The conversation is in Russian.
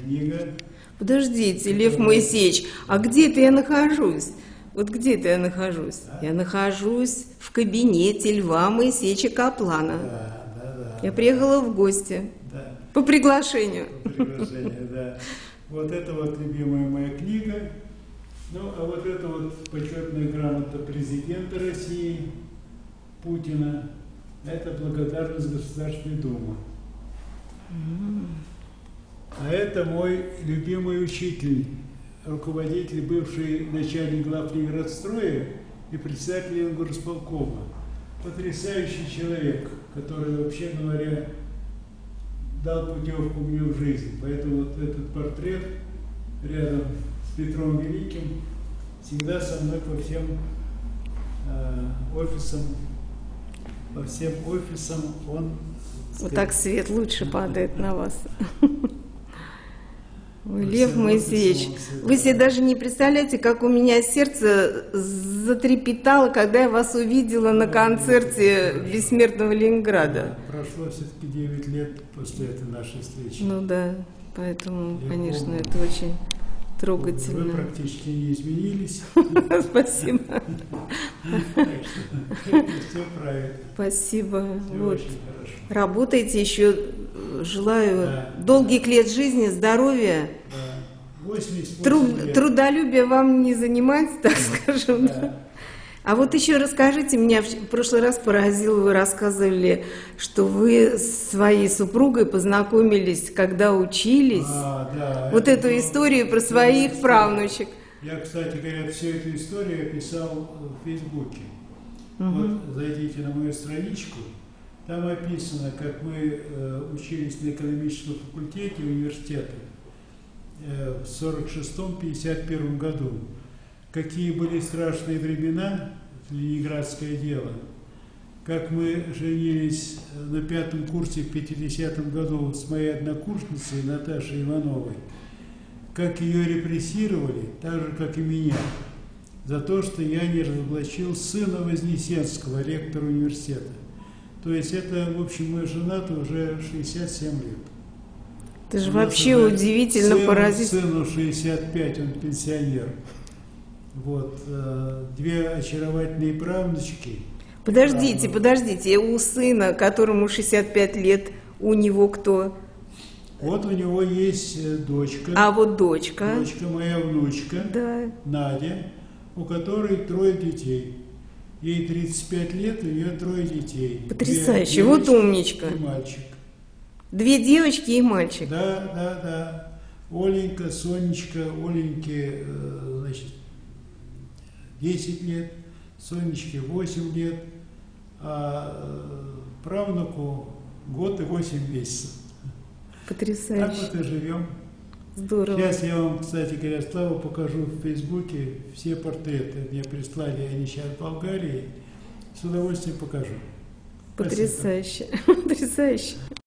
книга. Подождите, Лев Моисеевич, а где это я нахожусь? Вот где это я нахожусь? Я нахожусь в кабинете Льва Моисеевича Каплана. Да, да, да. Я приехала в гости Да, по приглашению. приглашение, да. Вот это вот любимая моя книга. Ну, а вот это вот почетная грамота президента России Путина. Это благодарность Государственной Думы. А это мой любимый учитель, руководитель, бывший начальник глав Ленинградстроя и председатель Ленгорсполкома. Потрясающий человек, который, вообще говоря, дал путевку мне в жизнь. Поэтому вот этот портрет рядом с Петром Великим всегда со мной по всем э, офисам, по всем офисам он Вот так свет лучше падает на вас. Ой, Лев Моисеевич, вы себе даже не представляете, как у меня сердце затрепетало, когда я вас увидела на концерте Бессмертного Ленинграда. Прошло все-таки 9 лет после этой нашей встречи. Ну да, поэтому, Я конечно, помню. это очень Вы трогательно. практически не изменились. Спасибо. Все правильно. Спасибо. Вот. Работайте еще. Желаю Да. долгих лет жизни, здоровья. Да. 88 Труд- трудолюбие вам не занимать, так скажем. да. А вот еще расскажите, меня в прошлый раз поразило, вы рассказывали, что вы с своей супругой познакомились, когда учились. А, да, вот это эту было- историю про своих была правнучек. Я, кстати говоря, всю эту историю описал в Фейсбуке. Мгм. Вот зайдите на мою страничку, там описано, как мы э, учились на экономическом факультете университета э, в 46-51 году. Какие были страшные времена, ленинградское дело. Как мы женились на пятом курсе в 50 году с моей однокурсницей Наташей Ивановой. Как ее репрессировали, так же, как и меня за то, что я не разоблачил сына Вознесенского, ректора университета. То есть это, в общем, мы женаты уже 67 лет. Это же вообще удивительно сыну- поразительно. Сыну 65, он пенсионер. Вот, э, две очаровательные правнучки. Подождите, Да. подождите, у сына, которому 65 лет, у него кто? Вот у него есть э, дочка, А вот дочка. дочка моя внучка, Да. Надя, у которой трое детей. Ей 35 лет, у нее трое детей. Потрясающе, вот умничка. И мальчик. Две девочки и мальчик. Да, да, да. Оленька, Сонечка, Оленьке, э, значит, 10 лет, Сонечке 8 лет, а э, правнуку год и 8 месяцев. Так Потрясающе. вот и живем. Здорово. Сейчас я вам, кстати говоря, Слава, покажу в Фейсбуке все портреты. Мне прислали они сейчас в Болгарии. С удовольствием покажу. Спасибо. Потрясающе. Потрясающе.